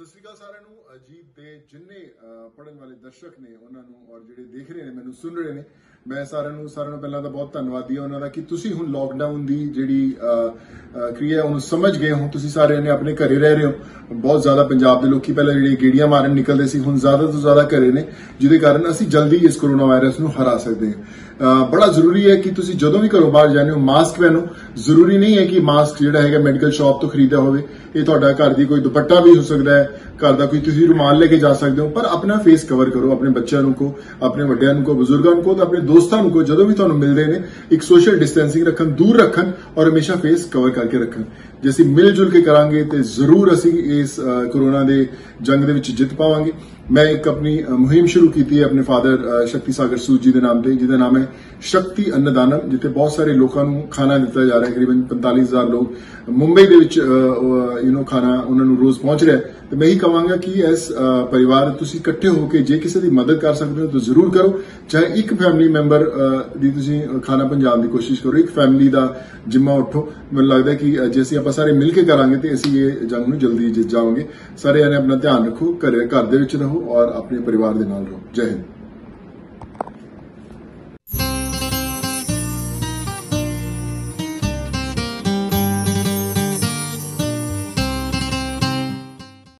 ਸਤਿ ਸ਼੍ਰੀ ਅਕਾਲ ਸਾਰਿਆਂ ਨੂੰ। ਅਜੀਬ ਦੇ ਜਿੰਨੇ ਪੜਨ ਵਾਲੇ ਦਰਸ਼ਕ ਨੇ, ਉਹਨਾਂ ਨੂੰ ਔਰ ਜਿਹੜੇ ਦੇਖ ਰਹੇ ਨੇ, ਮੈਨੂੰ ਸੁਣ ਰਹੇ ਨੇ ਮੈਂ ਸਾਰਿਆਂ ਨੂੰ ਸਾਰਿਆਂ ਨੂੰ ਪਹਿਲਾਂ ਤਾਂ ਬਹੁਤ ਧੰਨਵਾਦੀ ਹਾਂ ਉਹਨਾਂ ਦਾ ਕਿ ਤੁਸੀਂ ਹੁਣ ਲਾਕਡਾਊਨ ਦੀ ਜਿਹੜੀ ਕਿਰਿਆ ਉਹਨੂੰ ਸਮਝ ਗਏ ਹੋ। ਤੁਸੀਂ ਸਾਰਿਆਂ ਨੇ ਆਪਣੇ ਘਰੇ ਰਹਿ ਰਹੇ ਹੋ। ਬਹੁਤ ਜ਼ਿਆਦਾ ਪੰਜਾਬ ਦੇ ਲੋਕੀ ਪਹਿਲਾਂ ਜਿਹੜੀ ਗੇੜੀਆਂ ਮਾਰਨ ਨਿਕਲਦੇ ਸੀ, ਹੁਣ ਜ਼ਿਆਦਾ ਤੋਂ ਜ਼ਿਆਦਾ ਘਰੇ ਨੇ, ਜਿਹਦੇ ਕਾਰਨ ਅਸੀਂ ਜਲਦੀ ਇਸ ਕਰੋਨਾ ਵਾਇਰਸ ਨੂੰ ਹਰਾ ਸਕਦੇ ਹਾਂ। ਬੜਾ ਜ਼ਰੂਰੀ ਹੈ ਕਿ ਤੁਸੀਂ ਜਦੋਂ ਵੀ ਘਰੋਂ ਬਾਹਰ ਜਾਂਦੇ ਹੋ ਮਾਸਕ ਪਹਿਨੋ। ਜ਼ਰੂਰੀ ਨਹੀਂ ਹੈ ਕਿ ਮਾਸਕ ਜਿਹੜਾ ਹੈਗਾ ਮੈਡੀਕਲ ਸ਼ਾਪ ਤੋਂ ਖਰੀਦਿਆ ਹੋਵੇ। ਇਹ ਤੁਹਾਡਾ ਘਰ ਦੀ ਕੋਈ ਦੁਪੱਟਾ ਵੀ ਹੋ ਸਕਦਾ ਹੈ, ਘਰ ਦਾ ਕੋਈ ਤੁਸੀਂ ਰੁਮਾਲ ਲੈ ਕੇ ਜਾ ਸਕਦੇ ਹੋ, ਪਰ ਆਪਣਾ ਫੇਸ ਕਵਰ ਕਰੋ, ਆਪਣੇ ਬੱਚਿਆਂ ਨੂੰ ਕੋ ਆਪਣੇ ਵੱਡਿਆਂ ਨੂੰ ਕੋ ਬਜ਼ੁਰਗਾਂ ਨੂੰ ਕੋ ਤੇ ਆਪਣੇ ਦੋਸਤਾਂ ਨੂੰ ਕੋ ਜਦੋਂ ਵੀ ਤੁਹਾਨੂੰ ਮਿਲਦੇ ਨੇ, ਇੱਕ ਸੋਸ਼ਲ ਡਿਸਟੈਂਸਿੰਗ ਰੱਖਣ, ਦੂਰ ਰੱਖਣ ਔਰ ਹਮੇਸ਼ਾ ਫੇਸ ਕਵਰ ਕਰਕੇ ਰੱਖਣ। ਜੇ ਅਸੀਂ ਮਿਲ ਜੁਲ ਕੇ ਕਰਾਂਗੇ ਤੇ ਜ਼ਰੂਰ ਅਸੀਂ ਇਸ ਕੋਰੋਨਾ ਦੇ ਜੰਗ ਦੇ ਵਿੱਚ ਜਿੱਤ ਪਾਵਾਂਗੇ। ਮੈਂ ਇੱਕ ਆਪਣੀ ਮੁਹਿੰਮ ਸ਼ੁਰੂ ਕੀਤੀ ਹੈ ਆਪਣੇ ਫਾਦਰ ਸ਼ਕਤੀ ਸਾਗਰ ਸੂਦ ਜੀ ਦੇ ਨਾਮ ਤੇ, ਜਿਹਦਾ ਨਾਮ ਹੈ ਸ਼ਕਤੀ ਅੰਨਦਾਨਮ ਜਿੱਥੇ ਬਹੁਤ ਸਾਰੇ ਲੋਕਾਂ ਨੂੰ ਖਾਣਾ ਦਿੱਤਾ ਜਾ ਰਿਹਾ ਹੈ। ਕਰੀਬਨ 45000 ਲੋਕ ਮੁੰਬਈ ਦੇ ਵਿੱਚ ਯੂ نو ਖਾਣਾ ਉਹਨਾਂ ਨੂੰ ਰੋਜ਼ ਪਹੁੰਚ ਰਿਹਾ ਹੈ। ਤੇ ਮੈਂ ਹੀ ਕਹਾਂਗਾ ਕਿ ਇਸ ਪਰਿਵਾਰ ਤੁਸੀਂ ਇਕੱਠੇ ਹੋ ਕੇ ਜੇ ਕਿਸੇ ਦੀ ਮਦਦ ਕਰ ਸਕਦੇ ਹੋ ਤਾਂ ਜ਼ਰੂਰ ਕਰੋ। ਚਾਹੇ ਇੱਕ ਫੈਮਿਲੀ ਮੈਂਬਰ ਦੀ ਤੁਸੀਂ ਖਾਣਾ ਪਹੁੰਚਾਉਣ ਦੀ ਕੋਸ਼ਿਸ਼ ਕਰੋ। ਇੱਕ ਫੈਮਿਲੀ ਦਾ ਜਿੰਮਾ ਉਠੋ। ਮੈਨੂੰ ਲੱਗਦਾ ਕਿ ਜੇ ਅਸੀਂ ਆਪਾਂ ਸਾਰੇ ਮਿਲ ਕੇ ਕਰਾਂਗੇ ਤੇ ਅਸੀਂ ਇਹ ਜੰਗ ਨੂੰ ਜਲਦੀ ਜਿੱਤ ਜਾਵਾਂਗੇ। ਸਾਰੇ ਨੇ ਆਪਣਾ ਧਿਆਨ ਰੱਖੋ, ਘਰੇ, ਘਰ ਦੇ ਵਿੱਚ ਰਹੋ ਔਰ ਆਪਣੇ ਪਰਿਵਾਰ ਦੇ ਨਾਲ ਰਹੋ। ਜੈ ਹਿੰਦ।